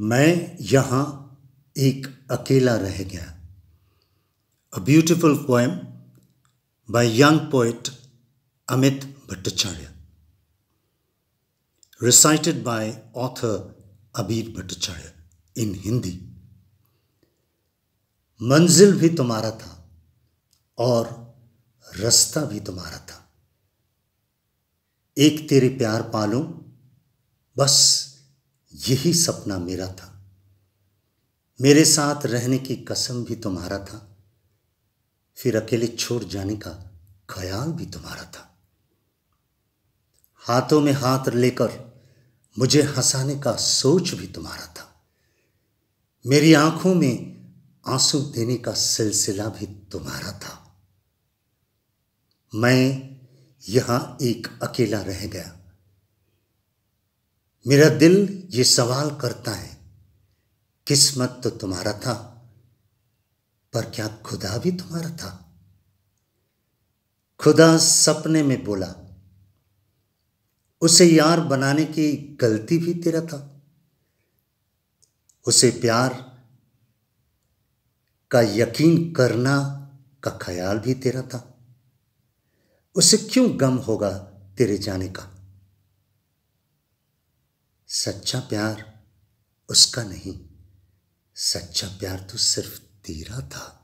मैं यहाँ एक अकेला रह गया। A beautiful poem by young poet Amit Bhattacharya recited by author Abir Bhattacharya in Hindi मंजिल भी तुम्हारा था और रास्ता भी तुम्हारा था। एक तेरे प्यार पालूं, बस यही सपना मेरा था। मेरे साथ रहने की कसम भी तुम्हारा था। फिर अकेले छोड़ जाने का ख्याल भी तुम्हारा था। हाथों में हाथ लेकर मुझे हंसाने का सोच भी तुम्हारा था। मेरी आँखों में आँसू देने का सिलसिला भी तुम्हारा था। मैं यहाँ एक अकेला रह गया। मेरा दिल ये सवाल करता है, किस्मत तो तुम्हारा था, पर क्या खुदा भी तुम्हारा था? खुदा सपने में बोला, उसे यार बनाने की गलती भी तेरा था। उसे प्यार का यकीन करना का ख्याल भी तेरा था। उसे क्यों गम होगा तेरे जाने का? सच्चा प्यार उसका नहीं। सच्चा प्यार तो सिर्फ़ तेरा था।